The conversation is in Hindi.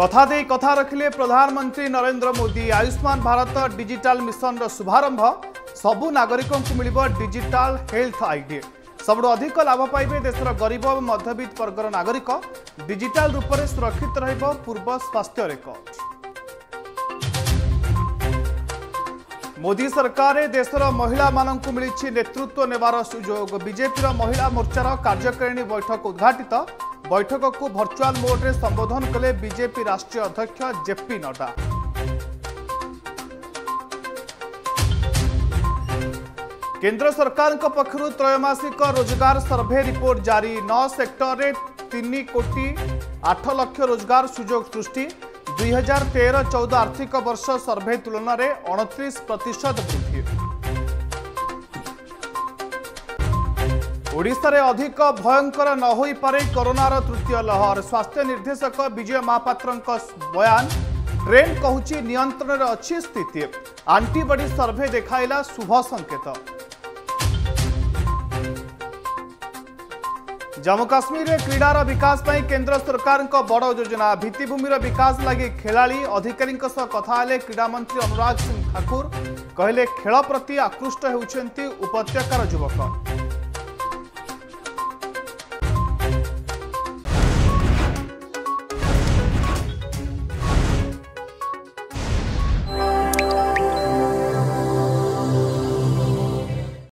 कथाद कथा प्रधानमन्त्री नरेन्द्र मोदी आयुष्मान भारत डिजिटल मिशन रो शुभारंभ सबु नागरिक मिल डिजिटालथ आइडि सबुठु अधिक लाभे देशर गरिक वर्ग र नागरिक डिजिटाल रूपले सुरक्षित रहेको पूर्व स्वास्थ्य रेकर्ड मोदी सरकारले देश र महिला मिति नेतृत्व नेबार सुझो विजेपि महिला मोर्चार कार्यकारिणी बैठक उद्घाटित बैठक को भर्चुआल मोड्रे संबोधन कले बीजेपी राष्ट्रीय अध्यक्ष जेपी नड्डा केन्द्र सरकार पक्ष त्रयमासिक रोजगार सर्भे रिपोर्ट जारी नौ सेक्टर तीन कोटी आठ लक्ष रोजगार सुजोग सृष्टि दुई हजार तेर चौद आर्थिक वर्ष सर्भे तुलन में अणतीश प्रतिशत वृद्धि ओडिशारे अधिक भयंकर न हो पारे कोरोनार तृतीय लहर स्वास्थ्य निर्देशक विजय महापात्र बयान ट्रेन कहूँ नियंत्रण में अच्छी स्थित आंटीबॉडी सर्भे देखाला शुभ संकेत जम्मू काश्मीर में क्रीडार विकास पर केन्द्र सरकार बड़ योजना भित्तिमि विकास लगे खेला अधिकारी कथा मंत्री अनुराग सिंह ठाकुर कहले खेल प्रति आकृष्ट होत्यकार युवक